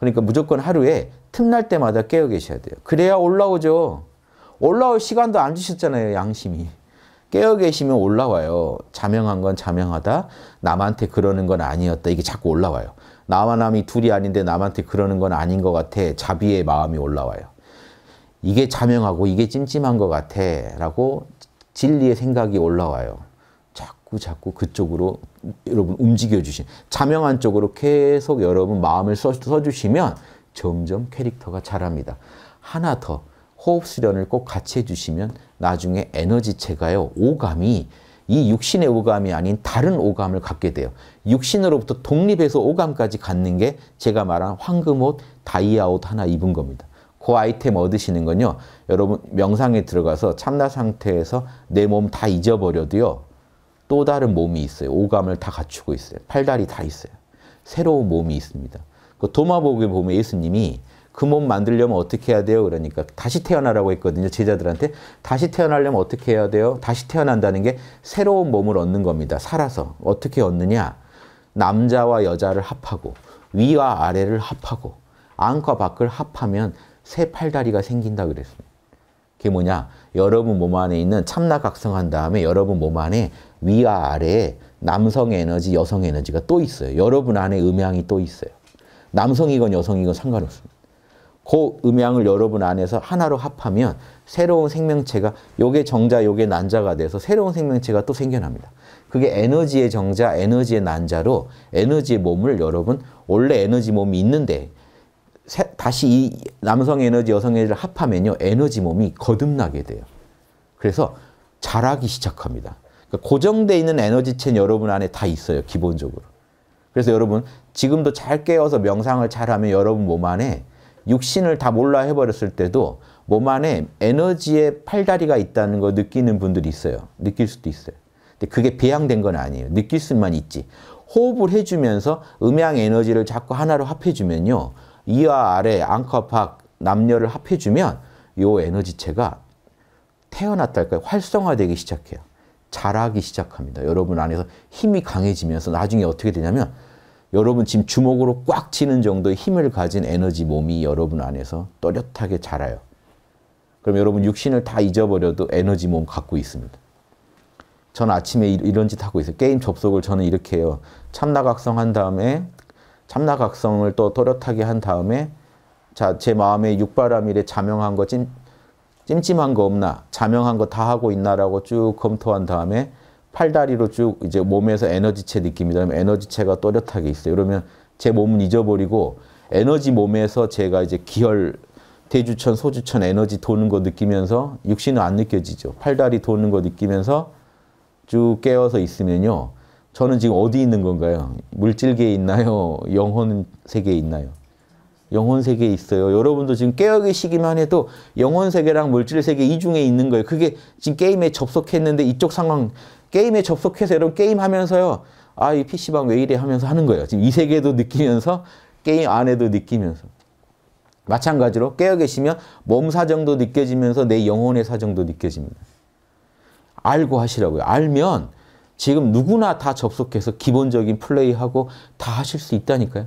그러니까 무조건 하루에 틈날 때마다 깨어 계셔야 돼요. 그래야 올라오죠. 올라올 시간도 안 주셨잖아요, 양심이. 깨어 계시면 올라와요. 자명한 건 자명하다. 남한테 그러는 건 아니었다. 이게 자꾸 올라와요. 나와 남이 둘이 아닌데 남한테 그러는 건 아닌 것 같아. 자비의 마음이 올라와요. 이게 자명하고 이게 찜찜한 것 같아. 라고 진리의 생각이 올라와요. 자꾸 자꾸 그쪽으로 여러분 움직여 주신 자명한 쪽으로 계속 여러분 마음을 써, 써주시면 점점 캐릭터가 자랍니다. 하나 더 호흡 수련을 꼭 같이 해주시면 나중에 에너지체가요 오감이 이 육신의 오감이 아닌 다른 오감을 갖게 돼요. 육신으로부터 독립해서 오감까지 갖는 게 제가 말한 황금옷, 다이아옷 하나 입은 겁니다. 그 아이템 얻으시는 건요. 여러분 명상에 들어가서 참나 상태에서 내 몸 다 잊어버려도요. 또 다른 몸이 있어요. 오감을 다 갖추고 있어요. 팔다리 다 있어요. 새로운 몸이 있습니다. 그 도마복에 보면 예수님이 그 몸 만들려면 어떻게 해야 돼요? 그러니까 다시 태어나라고 했거든요. 제자들한테. 다시 태어나려면 어떻게 해야 돼요? 다시 태어난다는 게 새로운 몸을 얻는 겁니다. 살아서. 어떻게 얻느냐? 남자와 여자를 합하고 위와 아래를 합하고 안과 밖을 합하면 새 팔다리가 생긴다 그랬습니다. 그게 뭐냐? 여러분 몸 안에 있는 참나각성한 다음에 여러분 몸 안에 위와 아래에 남성 에너지, 여성 에너지가 또 있어요. 여러분 안에 음양이 또 있어요. 남성이건 여성이건 상관없습니다. 그 음양을 여러분 안에서 하나로 합하면 새로운 생명체가 요게 정자, 요게 난자가 돼서 새로운 생명체가 또 생겨납니다. 그게 에너지의 정자, 에너지의 난자로 에너지의 몸을 여러분 원래 에너지 몸이 있는데 다시 이 남성 에너지, 여성 에너지를 합하면요 에너지 몸이 거듭나게 돼요. 그래서 자라기 시작합니다. 그러니까 고정돼 있는 에너지체는 여러분 안에 다 있어요 기본적으로. 그래서 여러분 지금도 잘 깨어서 명상을 잘하면 여러분 몸 안에 육신을 다 몰라 해버렸을 때도 몸 안에 에너지의 팔다리가 있다는 거 느끼는 분들이 있어요. 느낄 수도 있어요. 근데 그게 배양된 건 아니에요. 느낄 수만 있지. 호흡을 해주면서 음양 에너지를 자꾸 하나로 합해주면요. 이와 아래 앙커팍 남녀를 합해주면 요 에너지체가 태어났달까요? 활성화되기 시작해요. 자라기 시작합니다. 여러분 안에서 힘이 강해지면서 나중에 어떻게 되냐면 여러분 지금 주먹으로 꽉 쥐는 정도의 힘을 가진 에너지 몸이 여러분 안에서 또렷하게 자라요. 그럼 여러분 육신을 다 잊어버려도 에너지 몸 갖고 있습니다. 저는 아침에 이런 짓 하고 있어요. 게임 접속을 저는 이렇게 해요. 참나각성 한 다음에 참나각성을 또 또렷하게 한 다음에 자, 제 마음에 육바라밀에 자명한 거 찜, 찜찜한 거 없나? 자명한 거 다 하고 있나라고 쭉 검토한 다음에 팔다리로 쭉 이제 몸에서 에너지체 느낍니다. 그러면 에너지체가 또렷하게 있어요. 그러면 제 몸은 잊어버리고 에너지 몸에서 제가 이제 기혈, 대주천, 소주천 에너지 도는 거 느끼면서 육신은 안 느껴지죠. 팔다리 도는 거 느끼면서 쭉 깨어서 있으면요. 저는 지금 어디 있는 건가요? 물질계에 있나요? 영혼 세계에 있나요? 영혼 세계에 있어요. 여러분도 지금 깨어 계시기만 해도 영혼 세계랑 물질 세계 이 중에 있는 거예요. 그게 지금 게임에 접속했는데 이쪽 상황 게임에 접속해서 여러분 게임 하면서요. 아, 이 PC방 왜 이래 하면서 하는 거예요. 지금 이 세계도 느끼면서 게임 안에도 느끼면서. 마찬가지로 깨어 계시면 몸 사정도 느껴지면서 내 영혼의 사정도 느껴집니다. 알고 하시라고요. 알면 지금 누구나 다 접속해서 기본적인 플레이하고 다 하실 수 있다니까요.